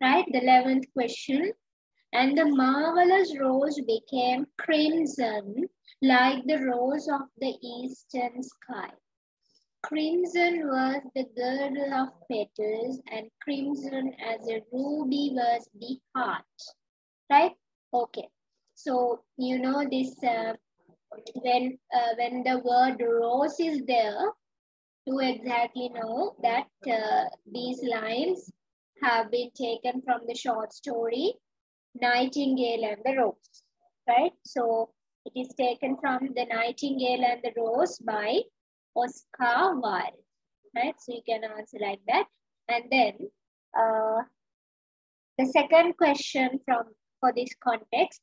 right? The 11th question. And the marvelous rose became crimson like the rose of the eastern sky. Crimson was the girdle of petals and crimson as a ruby was the heart. Right? Okay. So, you know this, uh, when, uh, when the word rose is there, to exactly know that uh, these lines have been taken from the short story Nightingale and the Rose, right? So it is taken from The Nightingale and the Rose by Oscar Wilde, right? So you can answer like that. And then uh, the second question from for this context,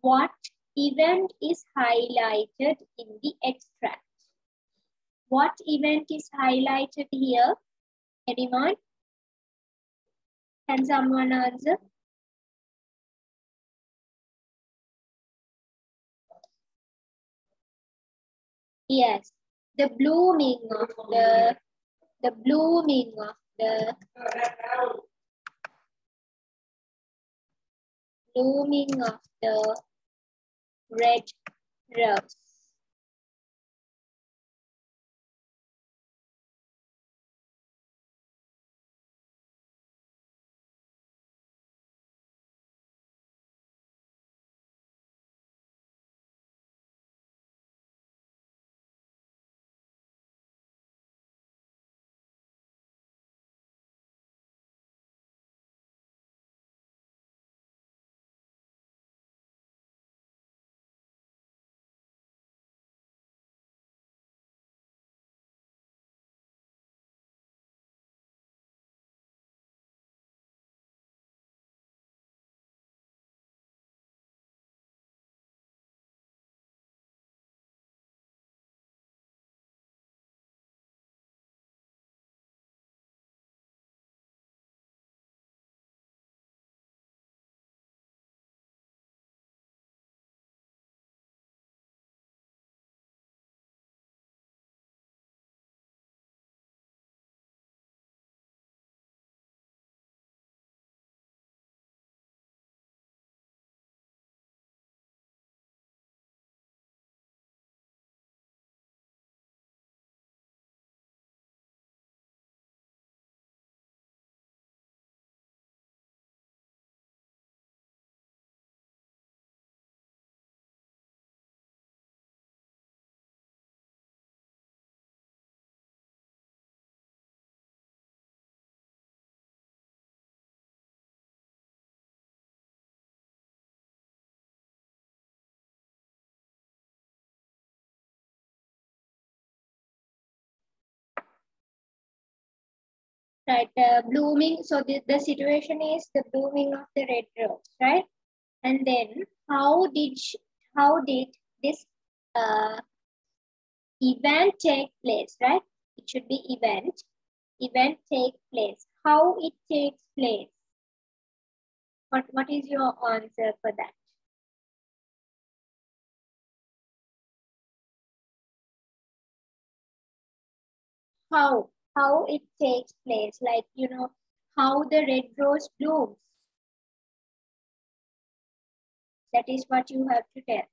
what event is highlighted in the extract? What event is highlighted here? Anyone? Can someone answer? Yes, the blooming of the the blooming of the blooming of the red rose. Right uh, blooming so the, the situation is the blooming of the red rose right? And then how did she, how did this uh, event take place right? It should be event event take place. How it takes place? What what is your answer for that? How how it takes place, like, you know, how the red rose blooms. That is what you have to tell.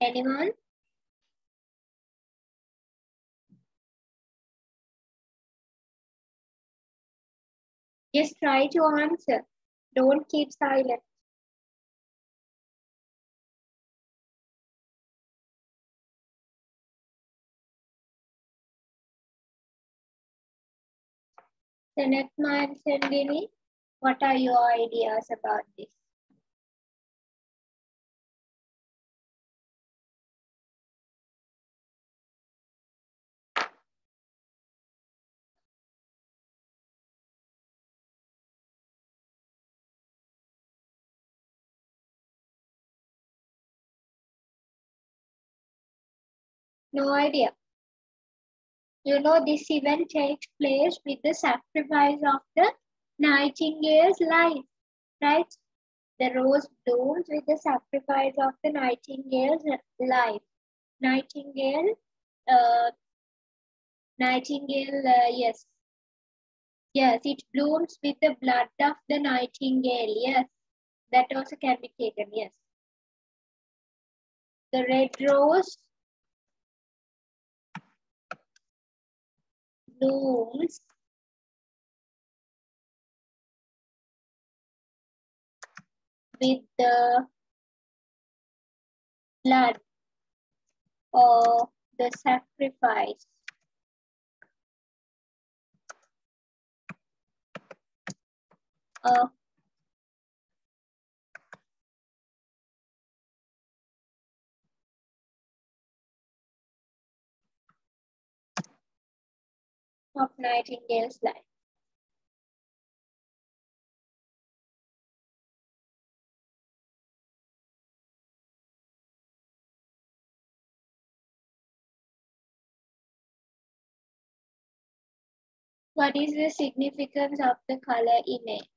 Anyone? Just try to answer. Don't keep silent. Senatma and Sendini, what are your ideas about this? No idea. You know, this event takes place with the sacrifice of the nightingale's life, right? The rose blooms with the sacrifice of the nightingale's life. Nightingale. Uh, nightingale, uh, yes. Yes, it blooms with the blood of the nightingale. Yes, that also can be taken. Yes. The red rose blooms with the blood of the sacrifice. Of of Nightingale's life. What is the significance of the color image?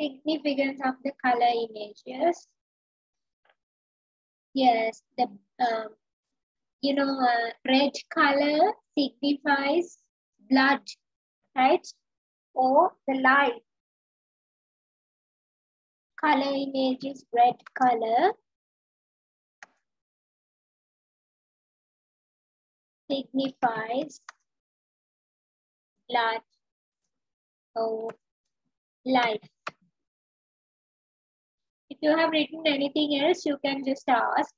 Significance of the color images. yes? The um, you know, uh, red color signifies blood, right? Or the light. Color image is red color. Signifies blood or life. If you have written anything else, you can just ask.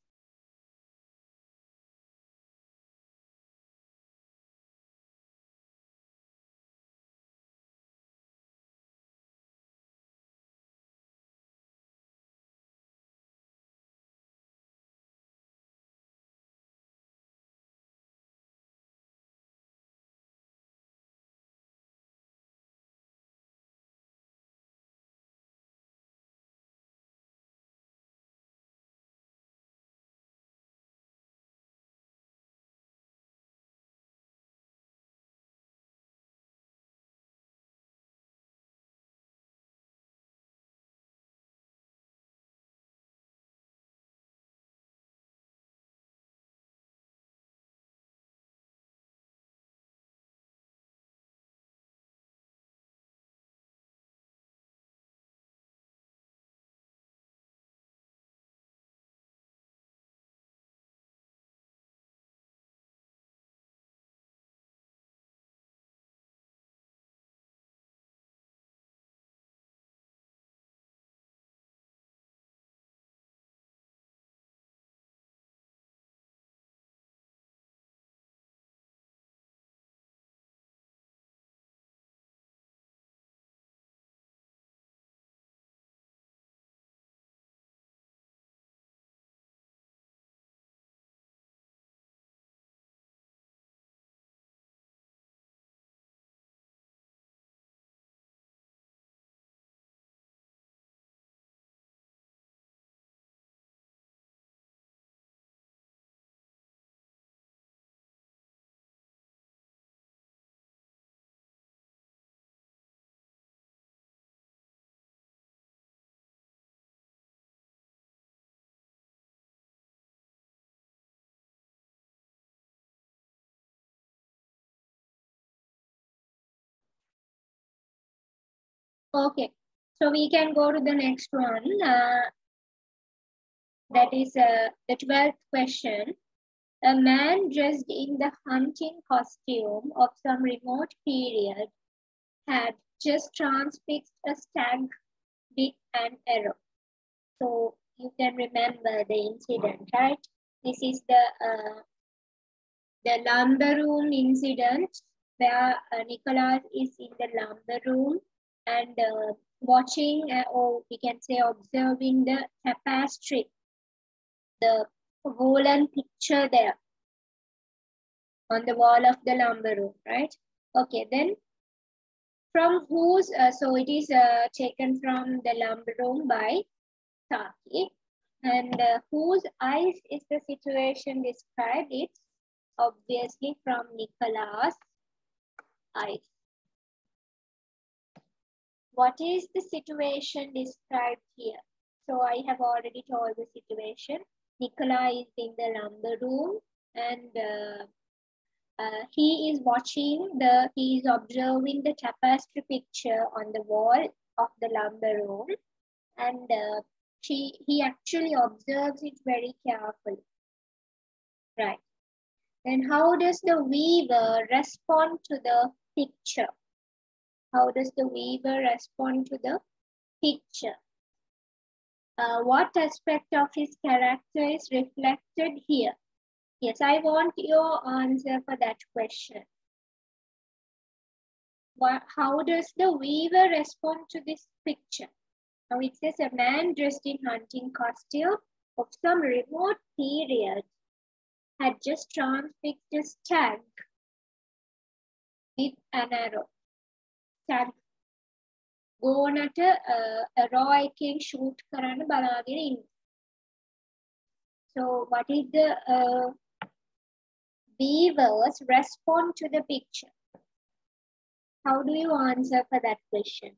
Okay, so we can go to the next one. Uh, that is uh, the 12th question. A man dressed in the hunting costume of some remote period had just transfixed a stag with an arrow. So you can remember the incident, right? This is the uh, the lumber room incident where uh, Nicholas is in the lumber room and uh, watching uh, or we can say observing the tapestry, the woolen picture there on the wall of the lumber room, right? Okay, then from whose, uh, so it is uh, taken from the lumber room by Saki. And uh, whose eyes is the situation described? It's obviously from Nicholas' eyes. What is the situation described here? So I have already told the situation. Nicola is in the lumber room and uh, uh, he is watching the, he is observing the tapestry picture on the wall of the lumber room and uh, she, he actually observes it very carefully. Right. Then how does the weaver respond to the picture? How does the weaver respond to the picture? Uh, what aspect of his character is reflected here? Yes, I want your answer for that question. What, how does the weaver respond to this picture? Now it says a man dressed in hunting costume of some remote period had just transfixed a stag with an arrow. Stag ගෝනට raw එකෙන් shoot කරන්න බලාගෙන ඉන්න. So what is the uh, weavers respond to the picture? How do you answer for that question?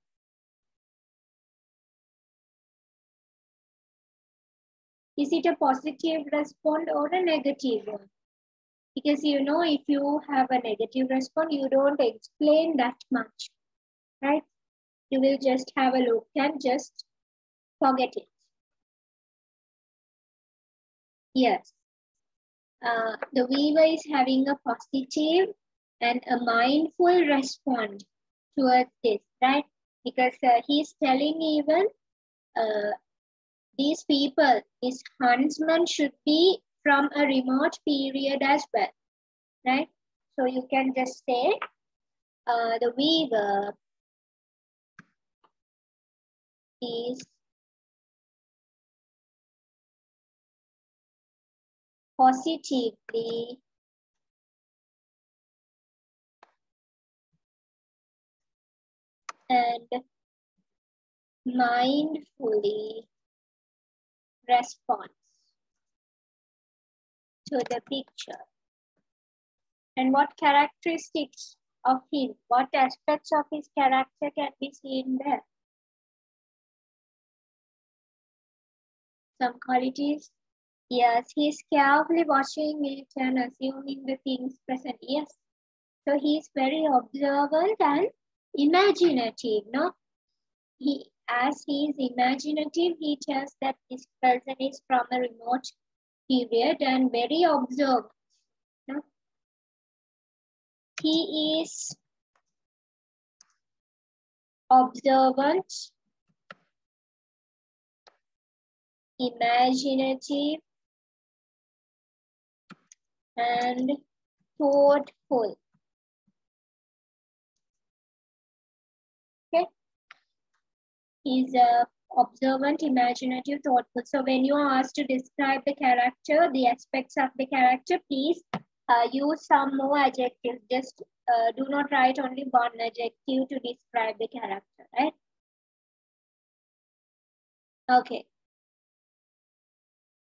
Is it a positive response or a negative one? Because you know, if you have a negative response, you don't explain that much, right? You will just have a look and just forget it. Yes. Uh, the weaver is having a positive and a mindful response towards this, right? Because uh, he's telling even uh, these people, these huntsmen should be from a remote period as well, right? So you can just say uh, the weaver is positively and mindfully response to the picture. And what characteristics of him, what aspects of his character can be seen there? Some qualities. Yes, he's carefully watching it and assuming the things present. Yes. So he's very observant and imaginative, no? He as he is imaginative, he tells that this person is from a remote period and very observant. No? He is observant, imaginative, and thoughtful. Okay, He's uh, observant, imaginative, thoughtful. So when you are asked to describe the character, the aspects of the character, please uh, use some more adjectives. Just uh, do not write only one adjective to describe the character, right? Okay.